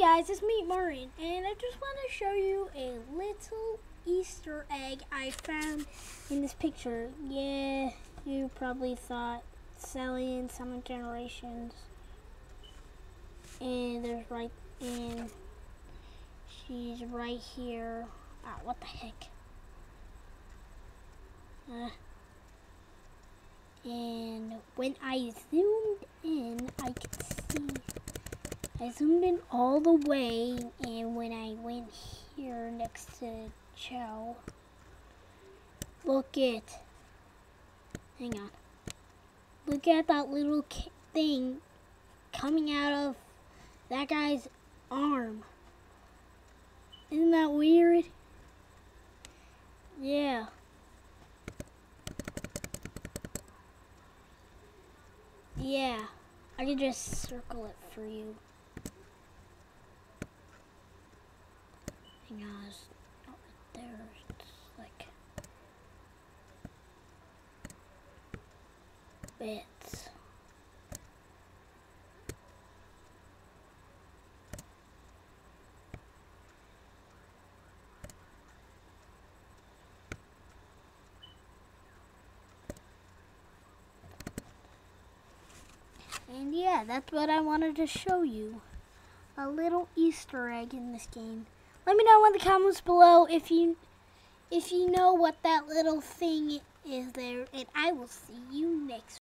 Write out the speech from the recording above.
guys, it's me, Maureen, and I just want to show you a little Easter egg I found in this picture. Yeah, you probably thought Sally in Sonic Generations. And there's right, and she's right here. Ah, what the heck? Uh, and when I zoomed in, I zoomed in all the way, and when I went here next to Chao, look at, hang on, look at that little thing coming out of that guy's arm. Isn't that weird? Yeah. Yeah, I can just circle it for you. Not there. It's like bits. And yeah, that's what I wanted to show you. A little Easter egg in this game. Let me know in the comments below if you if you know what that little thing is there, and I will see you next